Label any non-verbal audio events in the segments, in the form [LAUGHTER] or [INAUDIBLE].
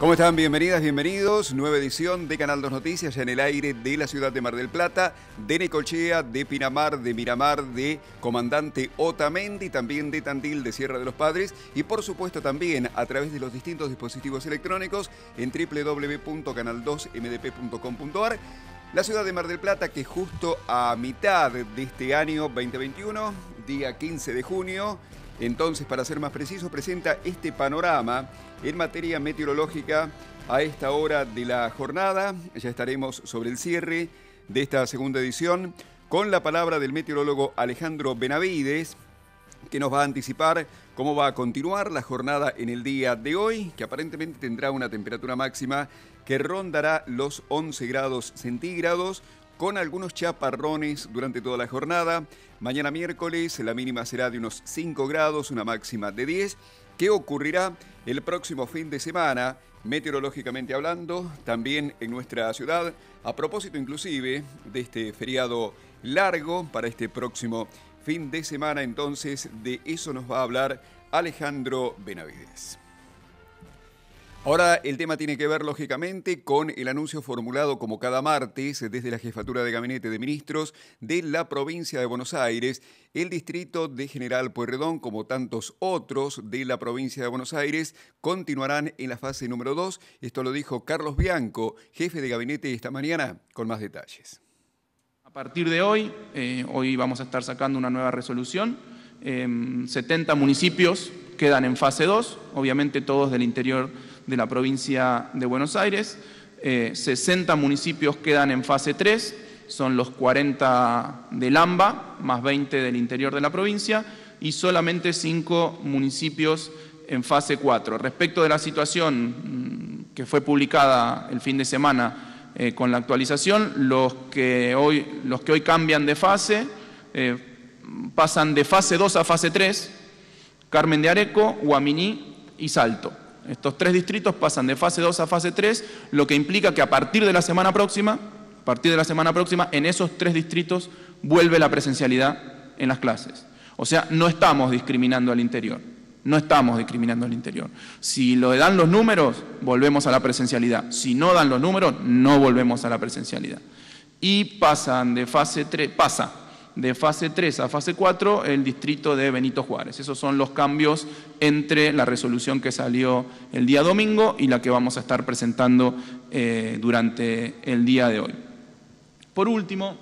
¿Cómo están? Bienvenidas, bienvenidos. Nueva edición de Canal 2 Noticias en el aire de la ciudad de Mar del Plata, de Necochea, de Pinamar, de Miramar, de Comandante Otamendi, también de Tandil, de Sierra de los Padres y por supuesto también a través de los distintos dispositivos electrónicos en www.canal2mdp.com.ar. La ciudad de Mar del Plata que justo a mitad de este año 2021, día 15 de junio, entonces, para ser más preciso, presenta este panorama en materia meteorológica a esta hora de la jornada. Ya estaremos sobre el cierre de esta segunda edición con la palabra del meteorólogo Alejandro Benavides, que nos va a anticipar cómo va a continuar la jornada en el día de hoy, que aparentemente tendrá una temperatura máxima que rondará los 11 grados centígrados, con algunos chaparrones durante toda la jornada. Mañana miércoles la mínima será de unos 5 grados, una máxima de 10. ¿Qué ocurrirá el próximo fin de semana, meteorológicamente hablando, también en nuestra ciudad? A propósito inclusive de este feriado largo para este próximo fin de semana, entonces de eso nos va a hablar Alejandro Benavides. Ahora el tema tiene que ver lógicamente con el anuncio formulado como cada martes desde la Jefatura de Gabinete de Ministros de la provincia de Buenos Aires. El distrito de General Pueyrredón, como tantos otros de la provincia de Buenos Aires, continuarán en la fase número 2. Esto lo dijo Carlos Bianco, jefe de gabinete esta mañana, con más detalles. A partir de hoy, eh, hoy vamos a estar sacando una nueva resolución. 70 em, municipios quedan en fase 2, obviamente todos del interior de la provincia de Buenos Aires. 60 eh, municipios quedan en fase 3, son los 40 del AMBA, más 20 del interior de la provincia, y solamente 5 municipios en fase 4. Respecto de la situación mm, que fue publicada el fin de semana eh, con la actualización, los que, hoy, los que hoy cambian de fase eh, pasan de fase 2 a fase 3, Carmen de Areco, Guaminí y Salto. Estos tres distritos pasan de fase 2 a fase 3, lo que implica que a partir de la semana próxima, a partir de la semana próxima, en esos tres distritos vuelve la presencialidad en las clases. O sea, no estamos discriminando al interior. No estamos discriminando al interior. Si lo dan los números, volvemos a la presencialidad. Si no dan los números, no volvemos a la presencialidad. Y pasan de fase 3, pasa de fase 3 a fase 4 el distrito de Benito Juárez. Esos son los cambios entre la resolución que salió el día domingo y la que vamos a estar presentando eh, durante el día de hoy. Por último,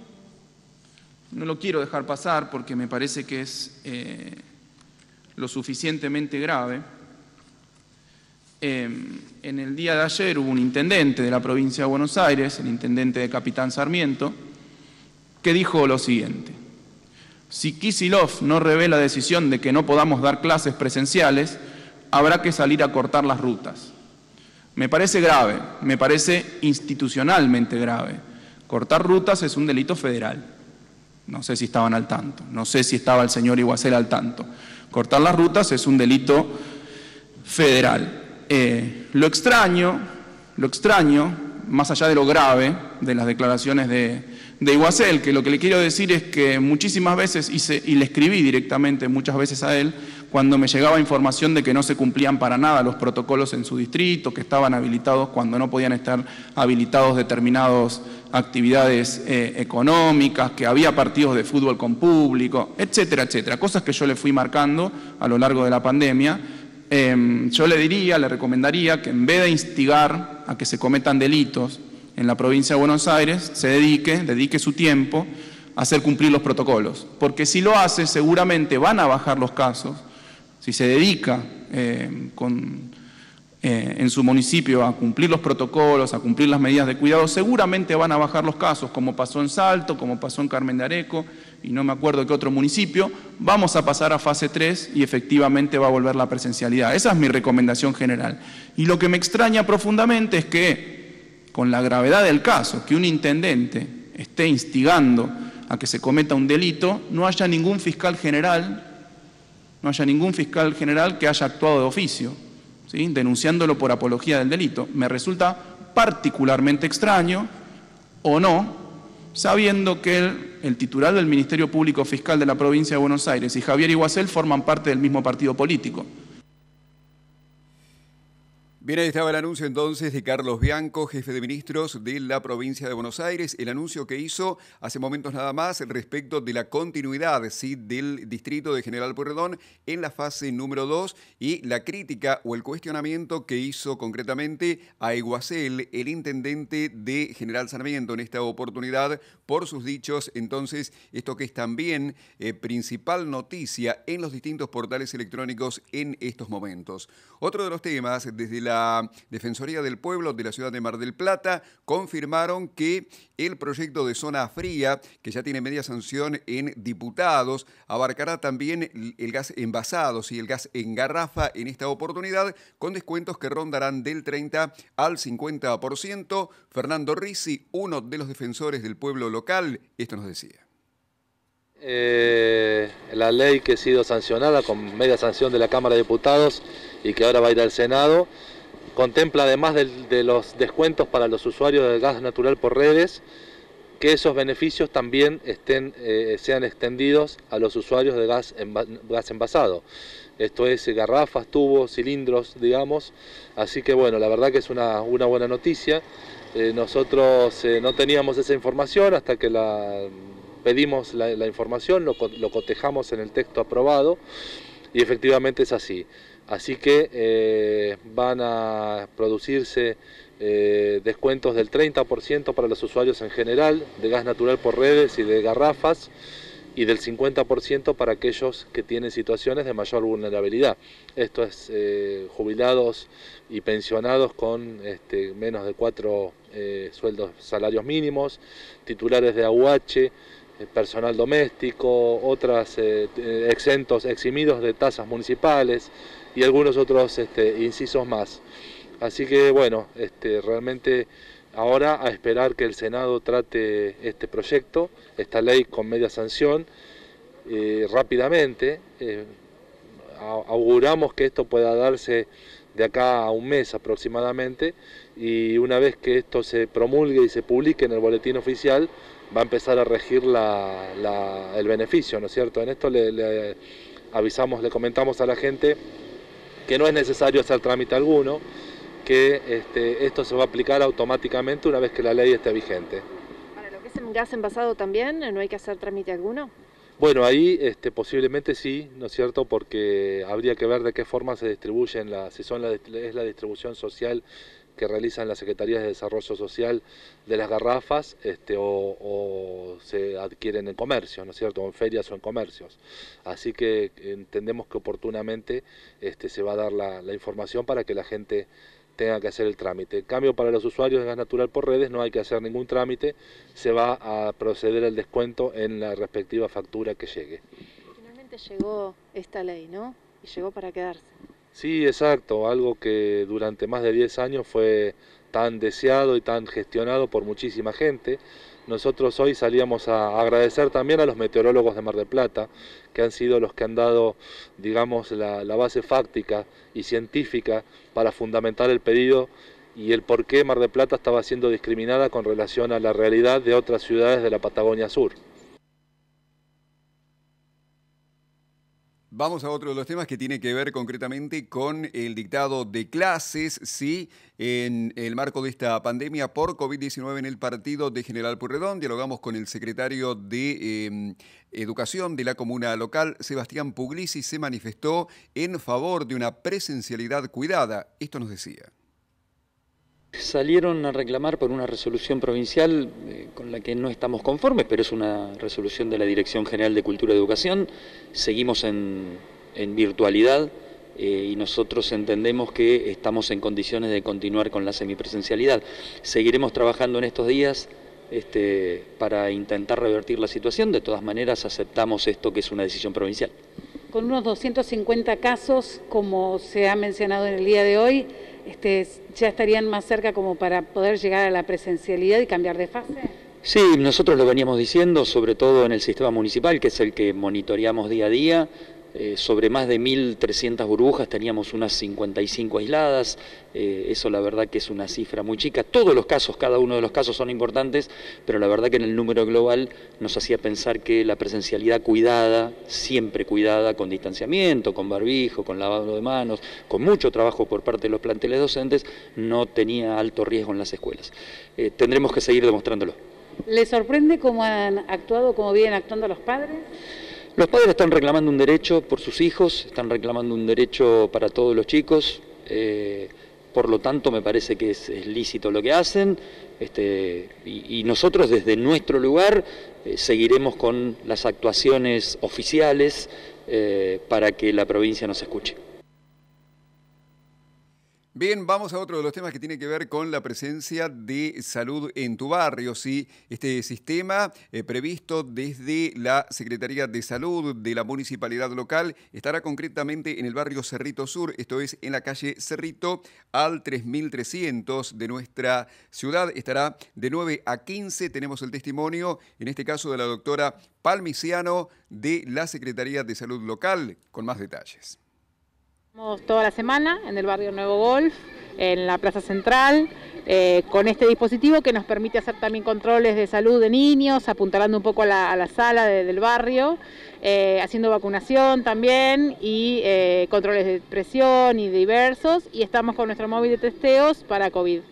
no lo quiero dejar pasar porque me parece que es eh, lo suficientemente grave. Em, en el día de ayer hubo un intendente de la provincia de Buenos Aires, el intendente de Capitán Sarmiento, que dijo lo siguiente. Si Kisilov no revela la decisión de que no podamos dar clases presenciales, habrá que salir a cortar las rutas. Me parece grave, me parece institucionalmente grave. Cortar rutas es un delito federal. No sé si estaban al tanto, no sé si estaba el señor Iguacel al tanto. Cortar las rutas es un delito federal. Eh, lo extraño, lo extraño, más allá de lo grave de las declaraciones de, de Iguacel, que lo que le quiero decir es que muchísimas veces, hice, y le escribí directamente muchas veces a él, cuando me llegaba información de que no se cumplían para nada los protocolos en su distrito, que estaban habilitados cuando no podían estar habilitados determinadas actividades eh, económicas, que había partidos de fútbol con público, etcétera, etcétera. Cosas que yo le fui marcando a lo largo de la pandemia. Em, yo le diría, le recomendaría que en vez de instigar a que se cometan delitos, en la provincia de Buenos Aires se dedique, dedique su tiempo a hacer cumplir los protocolos. Porque si lo hace, seguramente van a bajar los casos. Si se dedica eh, eh, en su municipio a cumplir los protocolos, a cumplir las medidas de cuidado, seguramente van a bajar los casos, como pasó en Salto, como pasó en Carmen de Areco, y no me acuerdo qué otro municipio. Vamos a pasar a fase 3 y efectivamente va a volver la presencialidad. Esa es mi recomendación general. Y lo que me extraña profundamente es que con la gravedad del caso, que un intendente esté instigando a que se cometa un delito, no haya ningún fiscal general, no haya ningún fiscal general que haya actuado de oficio, ¿sí? denunciándolo por apología del delito. Me resulta particularmente extraño, o no, sabiendo que el, el, titular del Ministerio Público Fiscal de la provincia de Buenos Aires y Javier Iguacel forman parte del mismo partido político. Bien, ahí estaba el anuncio entonces de Carlos Bianco, jefe de ministros de la provincia de Buenos Aires, el anuncio que hizo hace momentos nada más respecto de la continuidad ¿sí? del distrito de General Pueyrredón en la fase número 2 y la crítica o el cuestionamiento que hizo concretamente a Iguacel, el intendente de General Sarmiento en esta oportunidad, por sus dichos. Entonces, esto que es también eh, principal noticia en los distintos portales electrónicos en estos momentos. Otro de los temas, desde la Defensoría del Pueblo de la ciudad de Mar del Plata confirmaron que el proyecto de zona fría, que ya tiene media sanción en diputados, abarcará también el gas envasado y el gas en garrafa en esta oportunidad, con descuentos que rondarán del 30 al 50%. Fernando Risi, uno de los defensores del pueblo local, esto nos decía. Eh, la ley que ha sido sancionada con media sanción de la Cámara de Diputados y que ahora va a ir al Senado, Contempla además de, los descuentos para los usuarios de gas natural por redes, que esos beneficios también estén, eh, sean extendidos a los usuarios de gas, gas envasado. Esto es garrafas, tubos, cilindros, digamos. Así que bueno, la verdad que es una, buena noticia. Eh, nosotros eh, no teníamos esa información hasta que la pedimos la, información, lo, lo cotejamos en el texto aprobado y efectivamente es así. Así que eh, van a producirse eh, descuentos del 30% para los usuarios en general, de gas natural por redes y de garrafas, y del 50% para aquellos que tienen situaciones de mayor vulnerabilidad. Esto es eh, jubilados y pensionados con este, menos de cuatro sueldos salarios mínimos, titulares de AUH, personal doméstico, otras exentos, eximidos de tasas municipales, y algunos otros este, incisos más. Así que bueno, este, realmente ahora a esperar que el Senado trate este proyecto, esta ley con media sanción, eh, rápidamente. Eh, auguramos que esto pueda darse de acá a un mes aproximadamente y una vez que esto se promulgue y se publique en el boletín oficial va a empezar a regir el beneficio, ¿no es cierto? En esto le avisamos, le comentamos a la gente que no es necesario hacer trámite alguno, que este, esto se va a aplicar automáticamente una vez que la ley esté vigente. ¿Para lo que es en gas envasado también no hay que hacer trámite alguno? Bueno, ahí este, posiblemente sí, ¿no es cierto? Porque habría que ver de qué forma se distribuyen, la, si son la, es la distribución social que realizan las Secretarías de Desarrollo Social de las garrafas este, o, se adquieren en comercio, ¿no es cierto?, en ferias o en comercios. Así que entendemos que oportunamente este, se va a dar la, información para que la gente tenga que hacer el trámite. En cambio, para los usuarios de gas natural por redes no hay que hacer ningún trámite, se va a proceder al descuento en la respectiva factura que llegue. Finalmente llegó esta ley, ¿no? Y llegó para quedarse. Sí, exacto, algo que durante más de 10 años fue tan deseado y tan gestionado por muchísima gente. Nosotros hoy salíamos a agradecer también a los meteorólogos de Mar del Plata, que han sido los que han dado, digamos, la, base fáctica y científica para fundamentar el pedido y el por qué Mar del Plata estaba siendo discriminada con relación a la realidad de otras ciudades de la Patagonia Sur. Vamos a otro de los temas que tiene que ver concretamente con el dictado de clases, sí, en el marco de esta pandemia por COVID-19 en el partido de General Purredón. Dialogamos con el secretario de em, Educación de la comuna local, Sebastián Puglisi, se manifestó en favor de una presencialidad cuidada. Esto nos decía. Salieron a reclamar por una resolución provincial eh, con la que no estamos conformes, pero es una resolución de la Dirección General de Cultura y Educación. Seguimos en, virtualidad eh, y nosotros entendemos que estamos en condiciones de continuar con la semipresencialidad. Seguiremos trabajando en estos días este, para intentar revertir la situación. De todas maneras, aceptamos esto que es una decisión provincial. Con unos 250 casos, como se ha mencionado en el día de hoy, este, ya estarían más cerca como para poder llegar a la presencialidad y cambiar de fase? Sí, nosotros lo veníamos diciendo, sobre todo en el sistema municipal, que es el que monitoreamos día a día. Eh, sobre más de 1.300 burbujas teníamos unas 55 aisladas, eh, eso la verdad que es una cifra muy chica. Todos los casos, cada uno de los casos son importantes, pero la verdad que en el número global nos hacía pensar que la presencialidad cuidada, siempre cuidada, con distanciamiento, con barbijo, con lavado de manos, con mucho trabajo por parte de los planteles docentes, no tenía alto riesgo en las escuelas. Eh, tendremos que seguir demostrándolo. ¿Le sorprende cómo han actuado, cómo vienen actuando los padres? Los padres están reclamando un derecho por sus hijos, están reclamando un derecho para todos los chicos, eh, por lo tanto me parece que es, lícito lo que hacen este, y, nosotros desde nuestro lugar eh, seguiremos con las actuaciones oficiales eh, para que la provincia nos escuche. Bien, vamos a otro de los temas que tiene que ver con la presencia de salud en tu barrio. ¿sí? Este sistema eh, previsto desde la Secretaría de Salud de la Municipalidad Local estará concretamente en el barrio Cerrito Sur, esto es en la calle Cerrito al 3300 de nuestra ciudad. Estará de 9 a 15. Tenemos el testimonio, en este caso de la doctora Palmiciano de la Secretaría de Salud Local, con más detalles. Toda la semana en el barrio Nuevo Golf, en la Plaza Central, eh, con este dispositivo que nos permite hacer también controles de salud de niños, apuntalando un poco a la, sala del barrio, eh, haciendo vacunación también y eh, controles de presión y diversos, y estamos con nuestro móvil de testeos para COVID.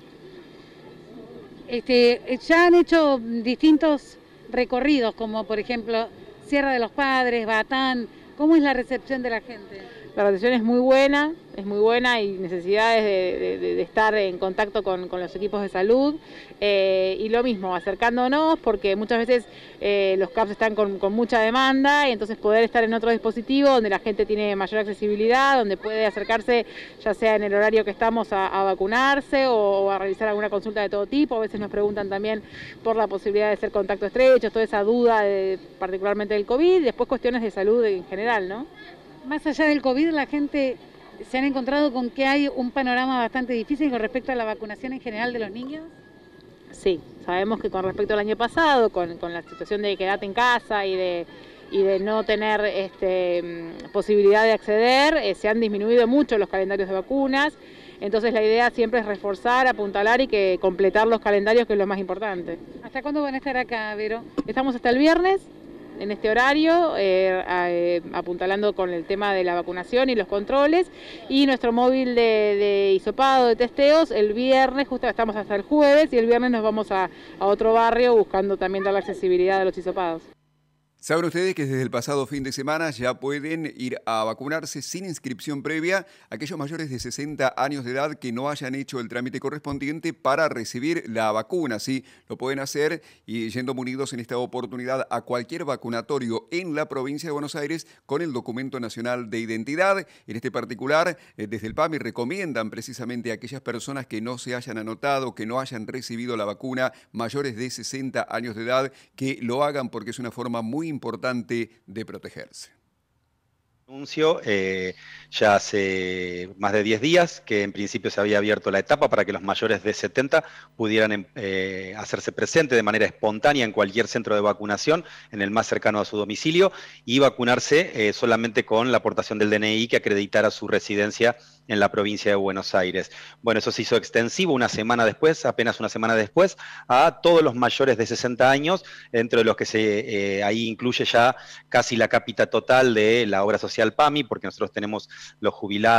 Este, ya han hecho distintos recorridos, como por ejemplo Sierra de los Padres, Batán, ¿cómo es la recepción de la gente? La recepción es muy buena, es muy buena y necesidades de, estar en contacto con, los equipos de salud. Eh, y lo mismo, acercándonos, porque muchas veces eh, los CAPS están con, mucha demanda y entonces poder estar en otro dispositivo donde la gente tiene mayor accesibilidad, donde puede acercarse ya sea en el horario que estamos a, vacunarse o, a realizar alguna consulta de todo tipo. A veces nos preguntan también por la posibilidad de ser contacto estrecho, toda esa duda particularmente del COVID después cuestiones de salud en general, ¿no? Más allá del COVID, la gente se han encontrado con que hay un panorama bastante difícil con respecto a la vacunación en general de los niños. Sí, sabemos que con respecto al año pasado, con, la situación de quedarte en casa y de, de no tener este, mm, posibilidad de acceder, eh, se han disminuido mucho los calendarios de vacunas. Entonces la idea siempre es reforzar, apuntalar y que completar los calendarios, que es lo más importante. ¿Hasta cuándo van a estar acá, Vero? Estamos hasta el viernes en este horario, eh, eh, apuntalando con el tema de la vacunación y los controles. Y nuestro móvil de, de hisopado, de testeos, el viernes, justo estamos hasta el jueves, y el viernes nos vamos a, a otro barrio buscando también dar la accesibilidad de los hisopados. Saben ustedes que desde el pasado fin de semana ya pueden ir a vacunarse sin inscripción previa aquellos mayores de 60 años de edad que no hayan hecho el trámite correspondiente para recibir la vacuna. Sí, lo pueden hacer y yendo munidos en esta oportunidad a cualquier vacunatorio en la provincia de Buenos Aires con el documento nacional de identidad. En este particular, eh, desde el PAMI recomiendan precisamente a aquellas personas que no se hayan anotado, que no hayan recibido la vacuna, mayores de 60 años de edad, que lo hagan porque es una forma muy importante de protegerse. Anuncio eh, ya hace más de 10 días que en principio se había abierto la etapa para que los mayores de 70 pudieran em, eh, hacerse presente de manera espontánea en cualquier centro de vacunación, en el más cercano a su domicilio, y vacunarse eh, solamente con la aportación del DNI que acreditara su residencia en la provincia de Buenos Aires. Bueno, eso se hizo extensivo una semana después, apenas una semana después, a todos los mayores de 60 años, entre los que se, eh, ahí incluye ya casi la cápita total de la obra social PAMI, porque nosotros tenemos los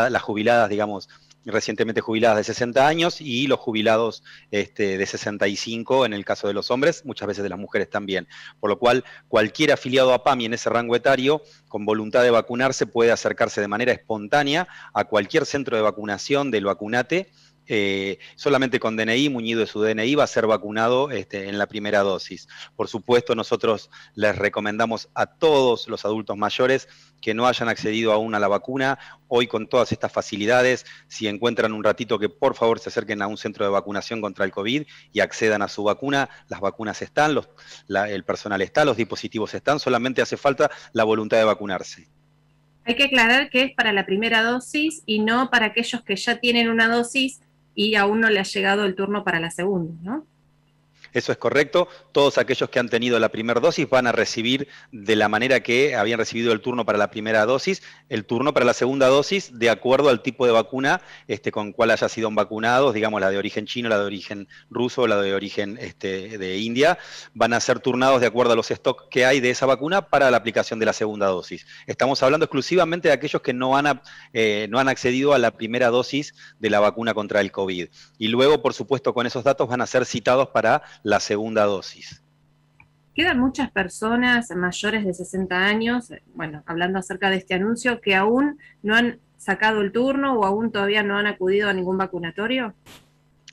las jubiladas, digamos, recientemente jubiladas de 60 años y los jubilados este, de 65 en el caso de los hombres, muchas veces de las mujeres también. Por lo cual, cualquier afiliado a PAMI en ese rango etario, con voluntad de vacunarse, puede acercarse de manera espontánea a cualquier centro de vacunación del vacunate eh, solamente con DNI, muñido de su DNI, va a ser vacunado este, en la primera dosis. Por supuesto, nosotros les recomendamos a todos los adultos mayores que no hayan accedido aún a la vacuna, hoy con todas estas facilidades, si encuentran un ratito que por favor se acerquen a un centro de vacunación contra el COVID y accedan a su vacuna, las vacunas están, el personal está, los dispositivos están, solamente hace falta la voluntad de vacunarse. Hay que aclarar que es para la primera dosis y no para aquellos que ya tienen una dosis y aún no le ha llegado el turno para la segunda, ¿no? Eso es correcto. Todos aquellos que han tenido la primera dosis van a recibir de la manera que habían recibido el turno para la primera dosis, el turno para la segunda dosis, de acuerdo al tipo de vacuna este, con cual haya sido vacunados, digamos la de origen chino, la de origen ruso, la de origen este, de India, van a ser turnados de acuerdo a los stocks que hay de esa vacuna para la aplicación de la segunda dosis. Estamos hablando exclusivamente de aquellos que no han, eh, no han accedido a la primera dosis de la vacuna contra el COVID. Y luego, por supuesto, con esos datos van a ser citados para la segunda dosis. Quedan muchas personas mayores de 60 años, bueno, hablando acerca de este anuncio, que aún no han sacado el turno o aún todavía no han acudido a ningún vacunatorio.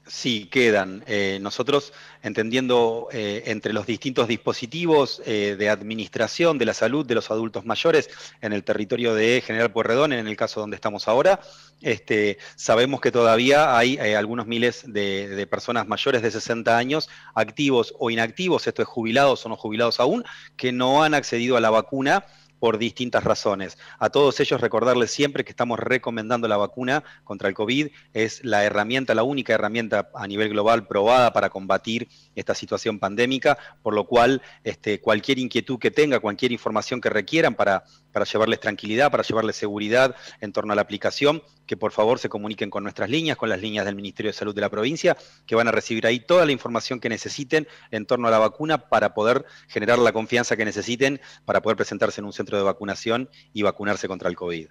Sí, quedan. Eh, nosotros, entendiendo eh, entre los distintos dispositivos eh, de administración de la salud de los adultos mayores en el territorio de General Pueyrredón, en el caso donde estamos ahora, este, sabemos que todavía hay algunos miles de, de, personas mayores de 60 años, activos o inactivos, esto es jubilados o no jubilados aún, que no han accedido a la vacuna por distintas razones. A todos ellos recordarles siempre que estamos recomendando la vacuna contra el COVID, es la herramienta, la única herramienta a nivel global probada para combatir esta situación pandémica, por lo cual este, cualquier inquietud que tenga, cualquier información que requieran para, para llevarles tranquilidad, para llevarles seguridad en torno a la aplicación, que por favor se comuniquen con nuestras líneas, con las líneas del Ministerio de Salud de la provincia, que van a recibir ahí toda la información que necesiten en torno a la vacuna para poder generar la confianza que necesiten para poder presentarse en un centro de vacunación y vacunarse contra el COVID.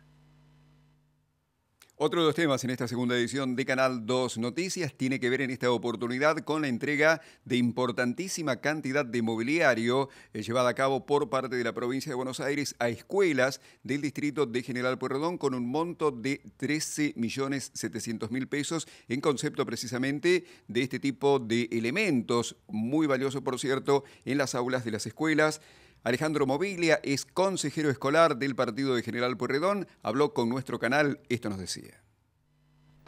Otro de los temas en esta segunda edición de Canal 2 Noticias tiene que ver en esta oportunidad con la entrega de importantísima cantidad de mobiliario eh, llevada a cabo por parte de la provincia de Buenos Aires a escuelas del distrito de General Pueyrredón con un monto de 13 millones 700 mil pesos en concepto precisamente de este tipo de elementos, muy valioso por cierto, en las aulas de las escuelas. Alejandro Mobilia es consejero escolar del partido de General Pueyrredón. Habló con nuestro canal, esto nos decía.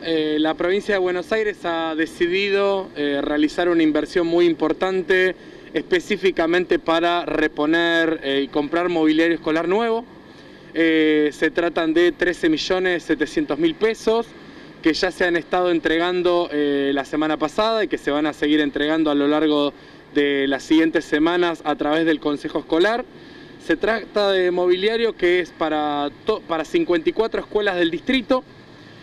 Eh, la provincia de Buenos Aires ha decidido eh, realizar una inversión muy importante específicamente para reponer eh, y comprar mobiliario escolar nuevo. Se tratan de 13 millones 700 mil pesos que ya se han estado entregando la semana pasada y que se van a seguir entregando a lo largo de de las siguientes semanas a través del Consejo Escolar. Se trata de mobiliario que es para, para 54 escuelas del distrito,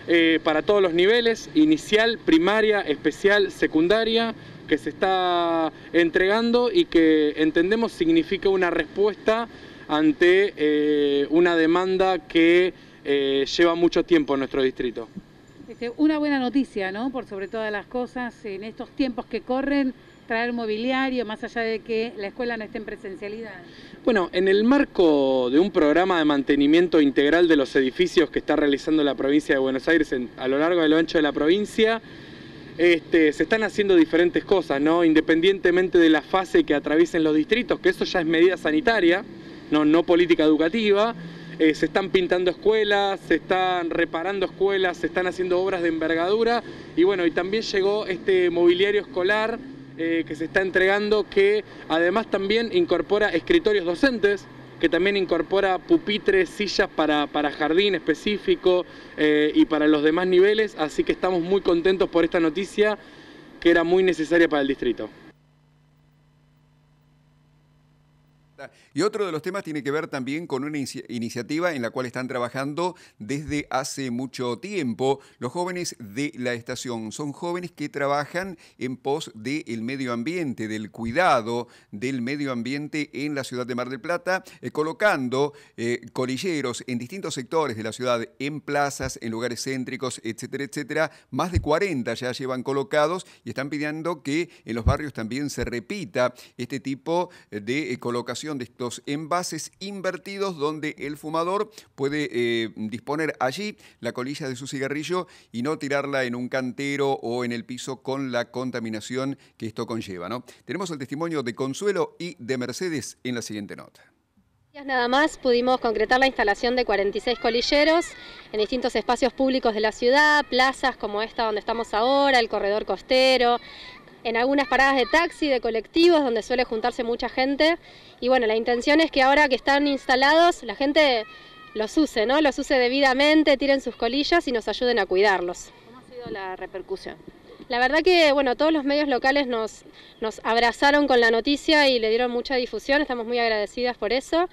eh, para todos los niveles, inicial, primaria, especial, secundaria, que se está entregando y que entendemos significa una respuesta ante eh, una demanda que eh, lleva mucho tiempo en nuestro distrito. Este, una buena noticia, ¿no? Por sobre todas las cosas, en estos tiempos que corren, traer mobiliario, más allá de que la escuela no esté en presencialidad? Bueno, en el marco de un programa de mantenimiento integral de los edificios que está realizando la provincia de Buenos Aires a lo largo de lo ancho de la provincia, este, se están haciendo diferentes cosas, ¿no? Independientemente de la fase que atraviesen los distritos, que eso ya es medida sanitaria, no, no política educativa, eh, se están pintando escuelas, se están reparando escuelas, se están haciendo obras de envergadura y bueno, y también llegó este mobiliario escolar eh, que se está entregando que además también incorpora escritorios docentes, que también incorpora pupitres, sillas para, para jardín específico eh, y para los demás niveles, así que estamos muy contentos por esta noticia que era muy necesaria para el distrito. Y otro de los temas tiene que ver también con una iniciativa en la cual están trabajando desde hace mucho tiempo los jóvenes de la estación. Son jóvenes que trabajan en pos del medio ambiente, del cuidado del medio ambiente en la ciudad de Mar del Plata, eh, colocando eh, colilleros en distintos sectores de la ciudad, en plazas, en lugares céntricos, etcétera, etcétera. Más de 40 ya llevan colocados y están pidiendo que en los barrios también se repita este tipo de eh, de estos envases invertidos donde el fumador puede eh, disponer allí la colilla de su cigarrillo y no tirarla en un cantero o en el piso con la contaminación que esto conlleva. ¿no? Tenemos el testimonio de Consuelo y de Mercedes en la siguiente nota. Nada más pudimos concretar la instalación de 46 colilleros en distintos espacios públicos de la ciudad, plazas como esta donde estamos ahora, el corredor costero, en algunas paradas de taxi, de colectivos, donde suele juntarse mucha gente. Y bueno, la intención es que ahora que están instalados, la gente los use, ¿no? Los use debidamente, tiren sus colillas y nos ayuden a cuidarlos. ¿Cómo ha sido la repercusión? La verdad que, bueno, todos los medios locales nos, nos abrazaron con la noticia y le dieron mucha difusión, estamos muy agradecidas por eso.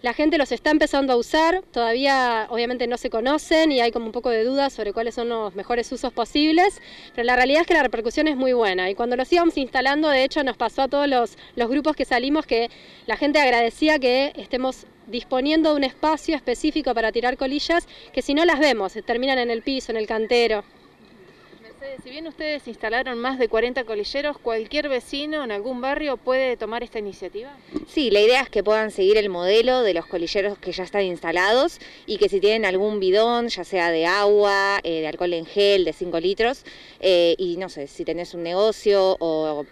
La gente los está empezando a usar, todavía obviamente no se conocen y hay como un poco de dudas sobre cuáles son los mejores usos posibles, pero la realidad es que la repercusión es muy buena y cuando los íbamos instalando, de hecho nos pasó a todos los, los grupos que salimos que la gente agradecía que estemos disponiendo de un espacio específico para tirar colillas, que si no las vemos, terminan en el piso, en el cantero. Si bien ustedes instalaron más de 40 colilleros, ¿cualquier vecino en algún barrio puede tomar esta iniciativa? Sí, la idea es que puedan seguir el modelo de los colilleros que ya están instalados y que si tienen algún bidón, ya sea de agua, eh, de alcohol en gel, de 5 litros, eh, y no sé, si tenés un negocio o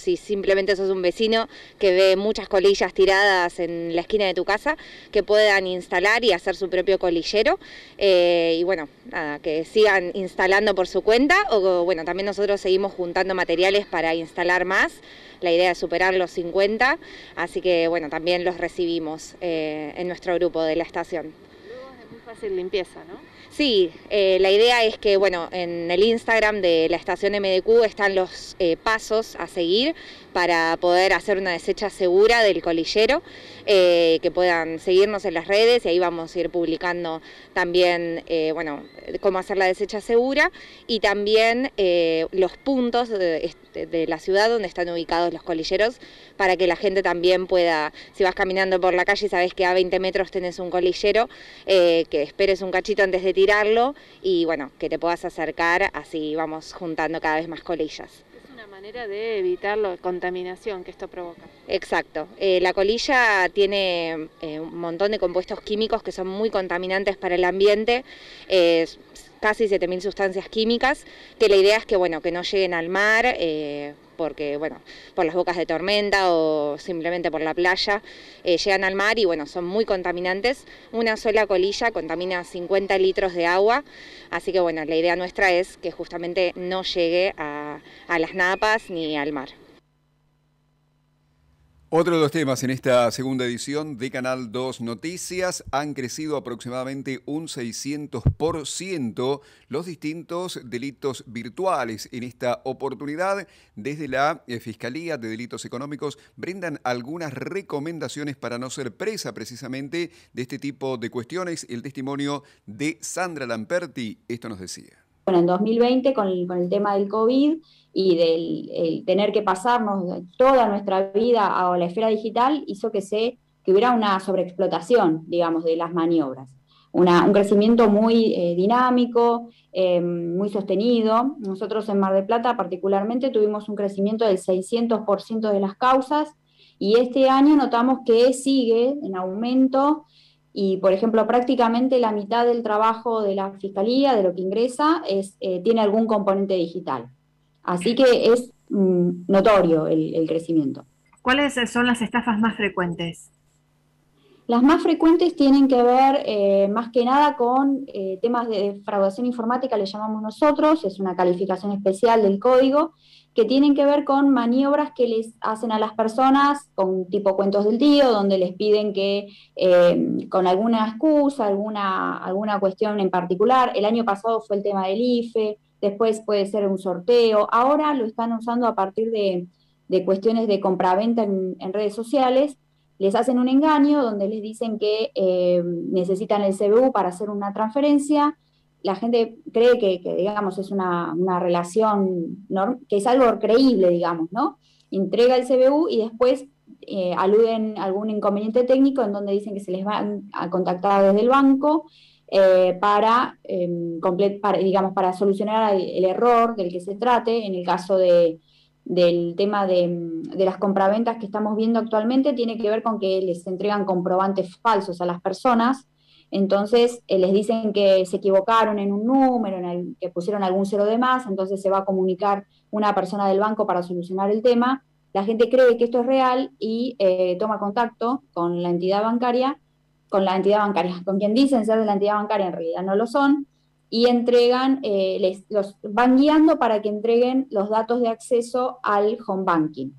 si simplemente sos un vecino que ve muchas colillas tiradas en la esquina de tu casa, que puedan instalar y hacer su propio colillero. Eh, y bueno, nada, que sigan instalando por su cuenta o bueno, también nosotros seguimos juntando materiales para instalar más. La idea es superar los 50, así que bueno, también los recibimos eh, en nuestro grupo de la estación. Luego es muy fácil limpieza, ¿no? Sí, eh, la idea es que, bueno, en el Instagram de la estación MDQ están los eh, pasos a seguir para poder hacer una desecha segura del colillero, eh, que puedan seguirnos en las redes y ahí vamos a ir publicando también, eh, bueno, cómo hacer la desecha segura y también eh, los puntos de, de, la ciudad donde están ubicados los colilleros para que la gente también pueda, si vas caminando por la calle y sabes que a 20 metros tenés un colillero, que esperes un cachito antes de tirarlo y bueno, que te puedas acercar, así vamos juntando cada vez más colillas manera de evitar la contaminación que esto provoca. Exacto. Eh, la colilla tiene eh, un montón de compuestos químicos que son muy contaminantes para el ambiente. Eh, casi 7.000 sustancias químicas, que la idea es que, bueno, que no lleguen al mar, eh, porque, bueno, por las bocas de tormenta o simplemente por la playa, eh, llegan al mar y, bueno, son muy contaminantes. Una sola colilla contamina 50 litros de agua, así que, bueno, la idea nuestra es que justamente no llegue a, a las napas ni al mar. Otro de los temas en esta segunda edición de Canal 2 Noticias han crecido aproximadamente un 600% los distintos delitos virtuales. En esta oportunidad, desde la eh, Fiscalía de Delitos Económicos brindan algunas recomendaciones para no ser presa precisamente de este tipo de cuestiones. El testimonio de Sandra Lamperti, esto nos decía. En 2020 con el, tema del COVID y del tener que pasarnos toda nuestra vida a la esfera digital hizo que, se, hubiera una sobreexplotación, digamos, de las maniobras. Un crecimiento muy eh, dinámico, eh, muy sostenido. Nosotros en Mar del Plata particularmente tuvimos un crecimiento del 600% de las causas y este año notamos que sigue en aumento y, por ejemplo, prácticamente la mitad del trabajo de la Fiscalía, de lo que ingresa, es, eh, tiene algún componente digital. Así que es mm, notorio el, el, crecimiento. ¿Cuáles son las estafas más frecuentes? Las más frecuentes tienen que ver eh, más que nada con eh, temas de defraudación informática, le llamamos nosotros, es una calificación especial del código, que tienen que ver con maniobras que les hacen a las personas con tipo cuentos del tío, donde les piden que eh, con alguna excusa, alguna, alguna cuestión en particular, el año pasado fue el tema del IFE, después puede ser un sorteo, ahora lo están usando a partir de, de cuestiones de compraventa en, en redes sociales, les hacen un engaño donde les dicen que eh, necesitan el CBU para hacer una transferencia, la gente cree que, digamos, es una, relación, que es algo creíble, digamos, ¿no? Entrega el CBU y después eh, aluden a algún inconveniente técnico en donde dicen que se les van a contactar desde el banco eh, para, eh, para, digamos, para solucionar el, error del que se trate. En el caso de, del tema de, las compraventas que estamos viendo actualmente, tiene que ver con que les entregan comprobantes falsos a las personas entonces eh, les dicen que se equivocaron en un número, en el, que pusieron algún cero de más, entonces se va a comunicar una persona del banco para solucionar el tema. La gente cree que esto es real y eh, toma contacto con la entidad bancaria, con la entidad bancaria, [LAUGHS] con quien dicen ser de la entidad bancaria, en realidad no lo son, y entregan, eh, les, los van guiando para que entreguen los datos de acceso al home banking.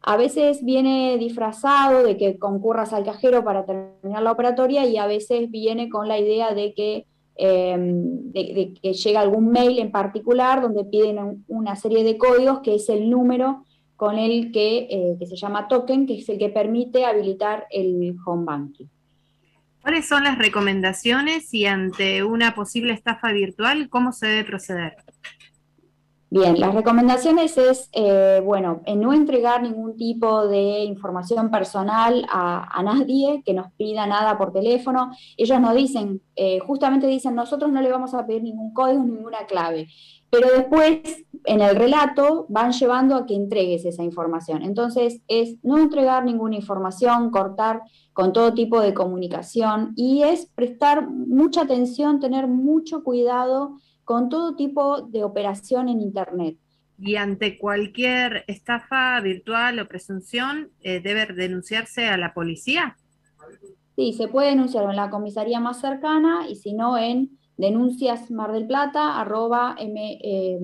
A veces viene disfrazado de que concurras al cajero para terminar la operatoria y a veces viene con la idea de que em, de, que llega algún mail en particular donde piden una serie de códigos que es el número con el que, eh, que se llama token, que es el que permite habilitar el home banking. ¿Cuáles son las recomendaciones y ante una posible estafa virtual, cómo se debe proceder? Bien, las recomendaciones es, eh, bueno, en no entregar ningún tipo de información personal a, nadie que nos pida nada por teléfono. Ellos nos dicen, eh, justamente dicen, nosotros no le vamos a pedir ningún código, ninguna clave. Pero después, en el relato, van llevando a que entregues esa información. Entonces, es no entregar ninguna información, cortar con todo tipo de comunicación y es prestar mucha atención, tener mucho cuidado con todo tipo de operación en Internet. Y ante cualquier estafa virtual o presunción, eh, ¿debe denunciarse a la policía? Sí, se puede denunciar en la comisaría más cercana y si no en denuncias mar del plata arroba eh,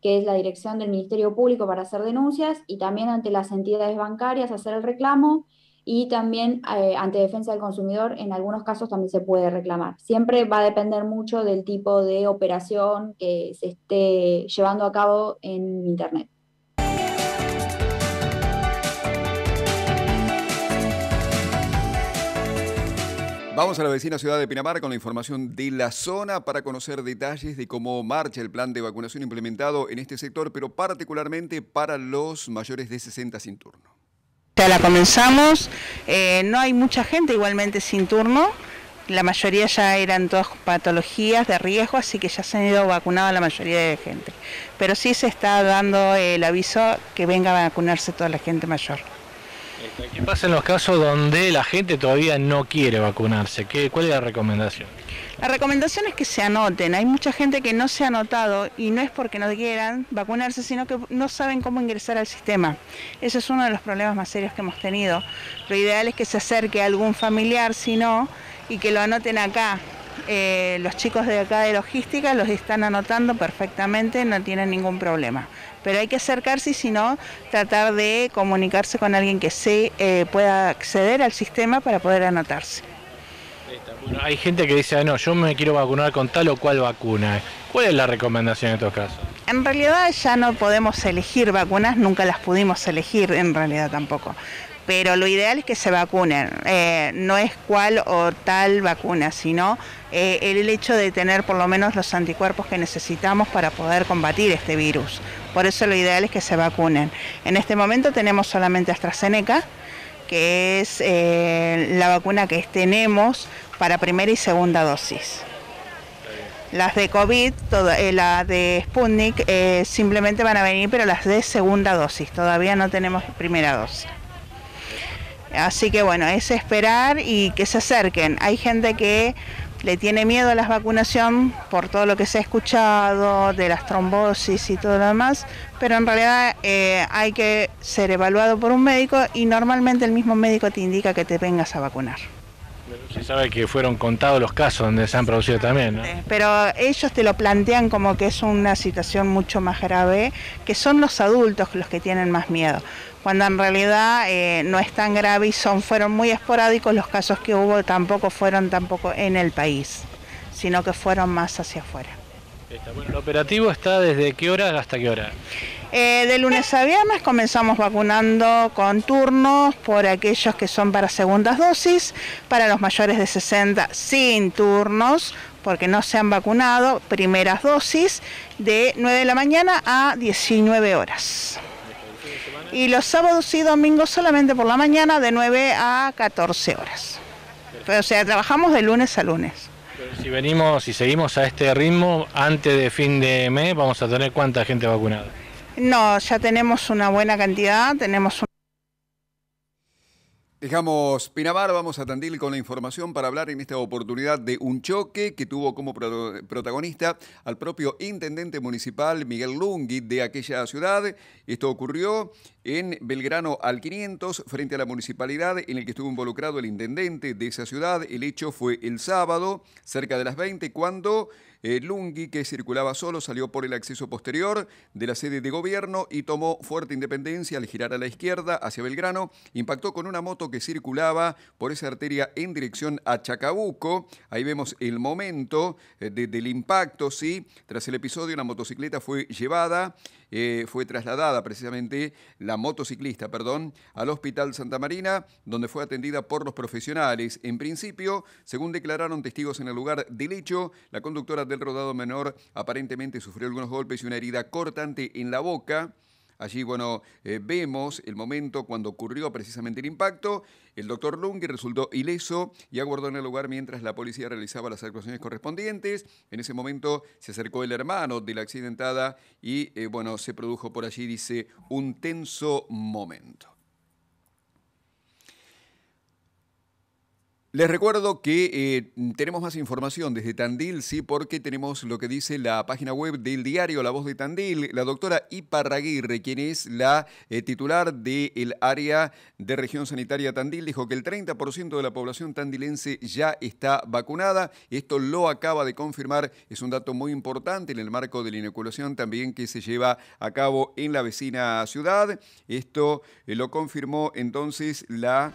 que es la dirección del Ministerio Público para hacer denuncias, y también ante las entidades bancarias hacer el reclamo y también eh, ante defensa del consumidor en algunos casos también se puede reclamar. Siempre va a depender mucho del tipo de operación que se esté llevando a cabo en Internet. Vamos a la vecina ciudad de Pinamar con la información de la zona para conocer detalles de cómo marcha el plan de vacunación implementado en este sector, pero particularmente para los mayores de 60 sin turno. Ya la comenzamos, eh, no hay mucha gente igualmente sin turno, la mayoría ya eran todas patologías de riesgo, así que ya se han ido vacunado la mayoría de gente. Pero sí se está dando el aviso que venga a vacunarse toda la gente mayor. ¿Qué pasa en los casos donde la gente todavía no quiere vacunarse? ¿Qué, ¿Cuál es la recomendación? La recomendación es que se anoten. Hay mucha gente que no se ha anotado y no es porque no quieran vacunarse, sino que no saben cómo ingresar al sistema. Ese es uno de los problemas más serios que hemos tenido. Lo ideal es que se acerque a algún familiar, si no, y que lo anoten acá. Eh, los chicos de acá de logística los están anotando perfectamente, no tienen ningún problema. Pero hay que acercarse y si no, tratar de comunicarse con alguien que se eh, pueda acceder al sistema para poder anotarse hay gente que dice, ah, no, yo me quiero vacunar con tal o cual vacuna. ¿Cuál es la recomendación en estos casos? En realidad ya no podemos elegir vacunas, nunca las pudimos elegir en realidad tampoco. Pero lo ideal es que se vacunen. Eh, no es cual o tal vacuna, sino eh, el hecho de tener por lo menos los anticuerpos que necesitamos para poder combatir este virus. Por eso lo ideal es que se vacunen. En este momento tenemos solamente AstraZeneca, que es eh, la vacuna que tenemos para primera y segunda dosis. Las de COVID, eh, la de Sputnik, eh, simplemente van a venir, pero las de segunda dosis. Todavía no tenemos primera dosis. Así que bueno, es esperar y que se acerquen. Hay gente que le tiene miedo a la vacunación por todo lo que se ha escuchado, de las trombosis y todo lo demás, pero en realidad eh, hay que ser evaluado por un médico y normalmente el mismo médico te indica que te vengas a vacunar. Se sabe que fueron contados los casos donde se han producido también, ¿no? Pero ellos te lo plantean como que es una situación mucho más grave, que son los adultos los que tienen más miedo, cuando en realidad eh, no es tan grave y son, fueron muy esporádicos los casos que hubo, tampoco fueron tampoco en el país, sino que fueron más hacia afuera. Bueno, ¿El operativo está desde qué hora hasta qué hora? Eh, de lunes a viernes comenzamos vacunando con turnos por aquellos que son para segundas dosis, para los mayores de 60 sin turnos, porque no se han vacunado, primeras dosis de 9 de la mañana a 19 horas. Y los sábados y domingos solamente por la mañana de 9 a 14 horas. O sea, trabajamos de lunes a lunes. si venimos y seguimos a este ritmo, antes de fin de mes vamos a tener cuánta gente vacunada. No, ya tenemos una buena cantidad, tenemos un... Dejamos Pinamar, vamos a Tandil con la información para hablar en esta oportunidad de un choque que tuvo como protagonista al propio intendente municipal Miguel Lungui de aquella ciudad. Esto ocurrió en Belgrano al 500 frente a la municipalidad en el que estuvo involucrado el intendente de esa ciudad. El hecho fue el sábado, cerca de las 20, cuando el Lungui, que circulaba solo, salió por el acceso posterior de la sede de gobierno y tomó fuerte independencia al girar a la izquierda hacia Belgrano. Impactó con una moto que circulaba por esa arteria en dirección a Chacabuco. Ahí vemos el momento eh, del impacto, sí. Tras el episodio, una motocicleta fue llevada, eh, fue trasladada precisamente la motociclista, perdón, al Hospital Santa Marina, donde fue atendida por los profesionales. En principio, según declararon testigos en el lugar del hecho, la conductora del rodado menor aparentemente sufrió algunos golpes y una herida cortante en la boca. Allí, bueno, eh, vemos el momento cuando ocurrió precisamente el impacto. El doctor Lungi resultó ileso y aguardó en el lugar mientras la policía realizaba las actuaciones correspondientes. En ese momento se acercó el hermano de la accidentada y, eh, bueno, se produjo por allí, dice, un tenso momento. Les recuerdo que eh, tenemos más información desde Tandil, sí, porque tenemos lo que dice la página web del diario La Voz de Tandil. La doctora Iparraguirre, quien es la eh, titular del área de región sanitaria Tandil, dijo que el 30% de la población tandilense ya está vacunada. Esto lo acaba de confirmar, es un dato muy importante en el marco de la inoculación también que se lleva a cabo en la vecina ciudad. Esto eh, lo confirmó entonces la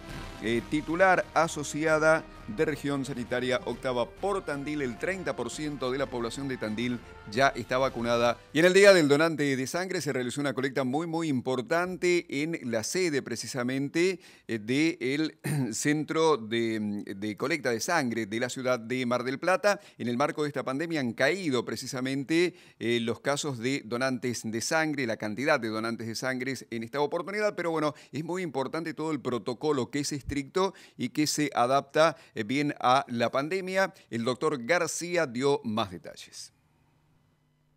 titular asociada izquierda de región sanitaria octava por Tandil. El 30% de la población de Tandil ya está vacunada. Y en el Día del Donante de Sangre se realizó una colecta muy, muy importante en la sede precisamente eh, del [CLEARS THROAT] Centro de, Colecta de Sangre de la ciudad de Mar del Plata. En el marco de esta pandemia han caído precisamente eh, los casos de donantes de sangre, la cantidad de donantes de sangre en esta oportunidad, pero bueno, es muy importante todo el protocolo que es estricto y que se adapta bien a la pandemia. El doctor García dio más detalles.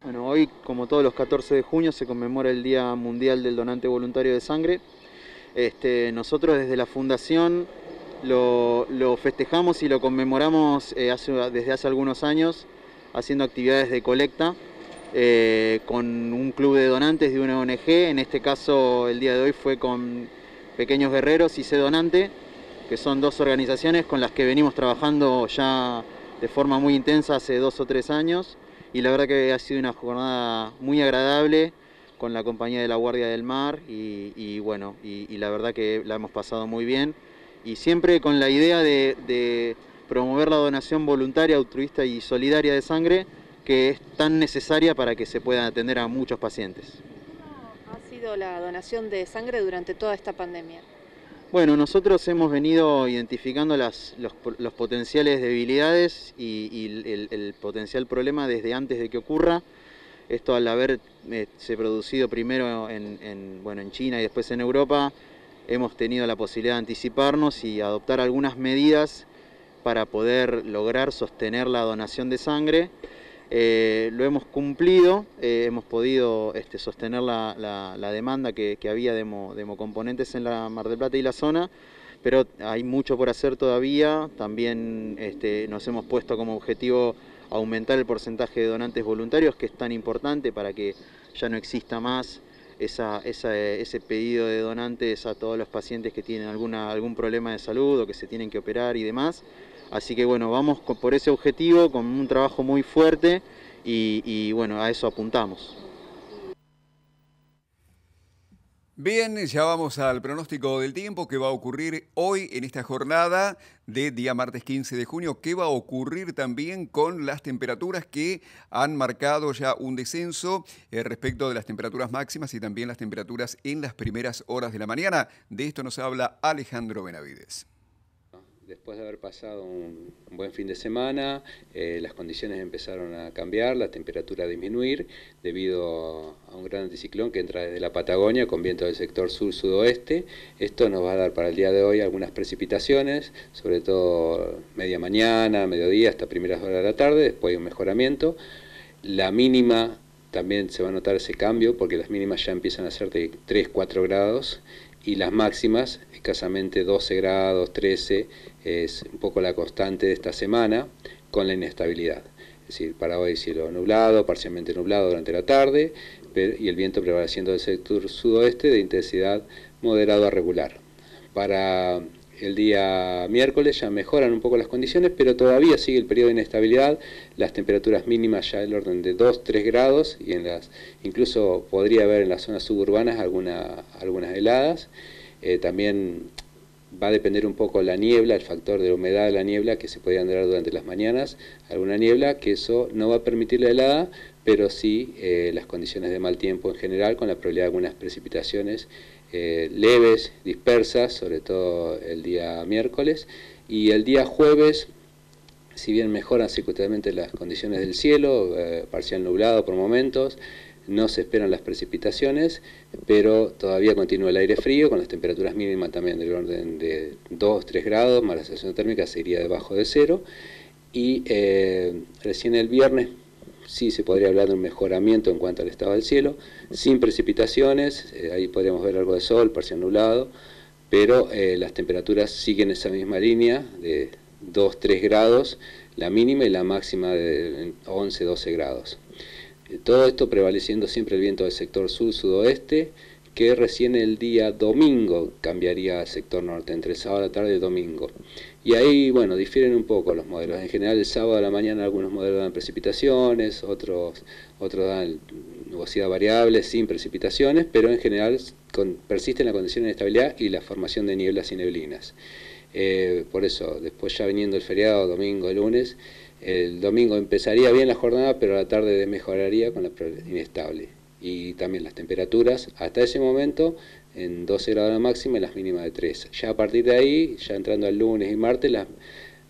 Bueno, hoy, como todos los 14 de junio, se conmemora el Día Mundial del Donante Voluntario de Sangre. Este, nosotros desde la Fundación lo, festejamos y lo conmemoramos eh, desde hace algunos años, haciendo actividades de colecta eh, con un club de donantes de una ONG. En este caso, el día de hoy fue con Pequeños Guerreros y C Donante, que son dos organizaciones con las que venimos trabajando ya de forma muy intensa hace dos o tres años y la verdad que ha sido una jornada muy agradable con la compañía de la Guardia del Mar y, bueno, y, la verdad que la hemos pasado muy bien y siempre con la idea de, promover la donación voluntaria, altruista y solidaria de sangre que es tan necesaria para que se puedan atender a muchos pacientes. ¿Cómo ha sido la donación de sangre durante toda esta pandemia? Bueno, nosotros hemos venido identificando las, los, potenciales debilidades y, el, potencial problema desde antes de que ocurra. Esto al haberse eh, producido primero en, bueno, en China y después en Europa, hemos tenido la posibilidad de anticiparnos y adoptar algunas medidas para poder lograr sostener la donación de sangre eh, lo hemos cumplido, eh, hemos podido este, sostener la, demanda que, había de, hemocomponentes en la Mar del Plata y la zona, pero hay mucho por hacer todavía. También este, nos hemos puesto como objetivo aumentar el porcentaje de donantes voluntarios, que es tan importante para que ya no exista más ese pedido de donantes a todos los pacientes que tienen algún problema de salud o que se tienen que operar y demás. Así que bueno, vamos por ese objetivo con un trabajo muy fuerte y, bueno, a eso apuntamos. Bien, ya vamos al pronóstico del tiempo que va a ocurrir hoy en esta jornada de día martes 15 de junio. ¿Qué va a ocurrir también con las temperaturas que han marcado ya un descenso eh, respecto de las temperaturas máximas y también las temperaturas en las primeras horas de la mañana? De esto nos habla Alejandro Benavides después de haber pasado un, buen fin de semana, eh, las condiciones empezaron a cambiar, la temperatura a disminuir debido a un gran anticiclón que entra desde la Patagonia con viento del sector sur-sudoeste. Esto nos va a dar para el día de hoy algunas precipitaciones, sobre todo media mañana, mediodía, hasta primeras horas de la tarde, después hay un mejoramiento. La mínima también se va a notar ese cambio porque las mínimas ya empiezan a ser de 3-4 grados y las máximas escasamente 12 grados, 13 es un poco la constante de esta semana con la inestabilidad. Es decir, para hoy cielo nublado, parcialmente nublado durante la tarde y el viento prevaleciendo del sector sudoeste de intensidad moderado a regular. Para el día miércoles ya mejoran un poco las condiciones, pero todavía sigue el periodo de inestabilidad, las temperaturas mínimas ya del orden de 2-3 grados y en las incluso podría haber en las zonas suburbanas alguna, algunas heladas. Eh, también va a depender un poco la niebla, el factor de humedad de la niebla que se podría dar durante las mañanas, alguna niebla, que eso no va a permitir la helada, pero sí eh, las condiciones de mal tiempo en general, con la probabilidad de algunas precipitaciones eh, leves, dispersas, sobre todo el día miércoles, y el día jueves, si bien mejoran circunstancialmente las condiciones del cielo, eh, parcial nublado por momentos, no se esperan las precipitaciones, pero todavía continúa el aire frío, con las temperaturas mínimas también del orden de 2-3 grados, más la sensación térmica sería debajo de cero, y eh, recién el viernes sí se podría hablar de un mejoramiento en cuanto al estado del cielo, sin precipitaciones, eh, ahí podríamos ver algo de sol, parcial nublado, pero eh, las temperaturas siguen esa misma línea de 2-3 grados, la mínima y la máxima de 11-12 grados. Todo esto prevaleciendo siempre el viento del sector sur-sudoeste, que recién el día domingo cambiaría al sector norte, entre sábado a la tarde y domingo. Y ahí, bueno, difieren un poco los modelos. En general, el sábado a la mañana algunos modelos dan precipitaciones, otros, otros dan nubosidad variable sin precipitaciones, pero en general con, persisten la condición de inestabilidad y la formación de nieblas y neblinas. Eh, por eso, después ya viniendo el feriado, domingo, lunes, el domingo empezaría bien la jornada, pero a la tarde mejoraría con la inestable. Y también las temperaturas, hasta ese momento, en 12 grados la máxima y las mínimas de 3. Ya a partir de ahí, ya entrando al lunes y martes, las,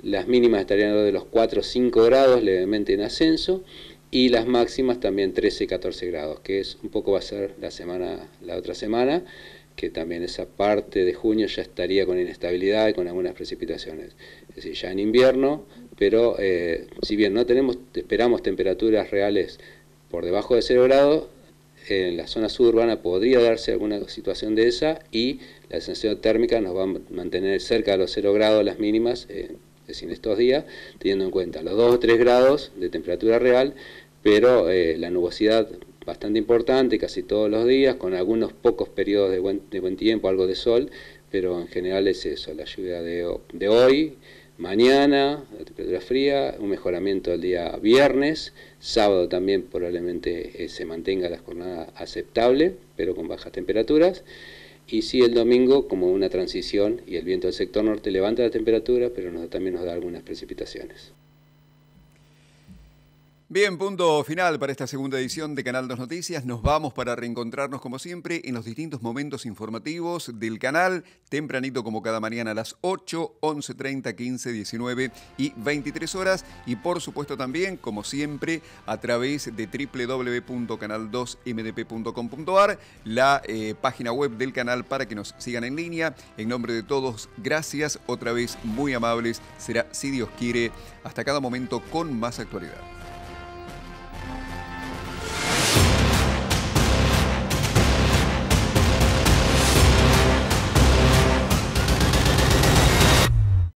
las mínimas estarían de los 4 o 5 grados, levemente en ascenso, y las máximas también 13 y 14 grados, que es un poco va a ser la semana, la otra semana, que también esa parte de junio ya estaría con inestabilidad y con algunas precipitaciones. Es decir, ya en invierno pero eh, si bien no tenemos, esperamos temperaturas reales por debajo de 0 grados, en la zona suburbana podría darse alguna situación de esa y la sensación térmica nos va a mantener cerca de los 0 grados las mínimas, eh, es decir, en estos días, teniendo en cuenta los 2 o 3 grados de temperatura real, pero eh, la nubosidad bastante importante casi todos los días, con algunos pocos periodos de buen, de buen tiempo, algo de sol, pero en general es eso, la lluvia de, de hoy, Mañana, la temperatura fría, un mejoramiento el día viernes, sábado también probablemente eh, se mantenga la jornada aceptable, pero con bajas temperaturas. Y sí, el domingo como una transición y el viento del sector norte levanta la temperatura, pero también nos da algunas precipitaciones. Bien, punto final para esta segunda edición de Canal 2 Noticias. Nos vamos para reencontrarnos como siempre en los distintos momentos informativos del canal, tempranito como cada mañana a las 8, 11, 30, 15, 19 y 23 horas. Y por supuesto también, como siempre, a través de www.canal2mdp.com.ar, la eh, página web del canal para que nos sigan en línea. En nombre de todos, gracias, otra vez muy amables. Será, si Dios quiere, hasta cada momento con más actualidad.